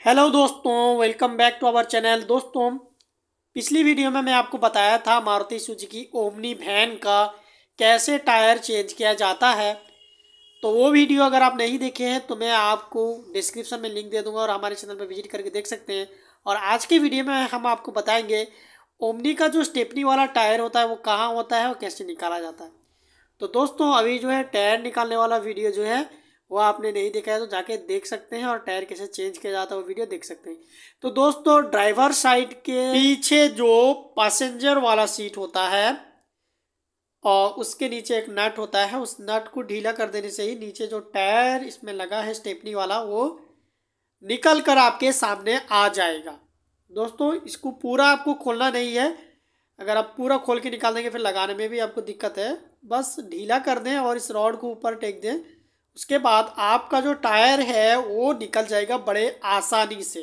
Hello दोस्तों welcome back to our channel दोस्तों, पिछली वीडियो में मैं आपको बताया था मारुति सुजुकी ओमनी वैन का कैसे टायर चेंज किया जाता है। तो वो वीडियो अगर आप नहीं देखे हैं तो मैं आपको डिस्क्रिप्शन में लिंक दे दूँगा और हमारे चैनल पर विज़िट करके देख सकते हैं। और आज के वीडियो में हम आपको बताएँगे ओमनी का जो स्टेपनी वाला टायर होता है, वो कहाँ होता है और कैसे निकाला जाता है। तो दोस्तों, अभी जो है टायर निकालने वाला वीडियो जो है वो आपने नहीं देखा है तो जाके देख सकते हैं और टायर कैसे चेंज किया जाता है वो वीडियो देख सकते हैं। तो दोस्तों, ड्राइवर साइड के पीछे जो पैसेंजर वाला सीट होता है और उसके नीचे एक नट होता है, उस नट को ढीला कर देने से ही नीचे जो टायर इसमें लगा है, स्टेपनी वाला, वो निकल कर आपके सामने आ जाएगा। दोस्तों, इसको पूरा आपको खोलना नहीं है। अगर आप पूरा खोल के निकाल देंगे, फिर लगाने में भी आपको दिक्कत है। बस ढीला कर दें और इस रॉड को ऊपर टेक दें। उसके बाद आपका जो टायर है वो निकल जाएगा बड़े आसानी से।